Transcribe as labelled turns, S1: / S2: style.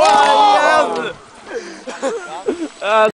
S1: Oh, oh,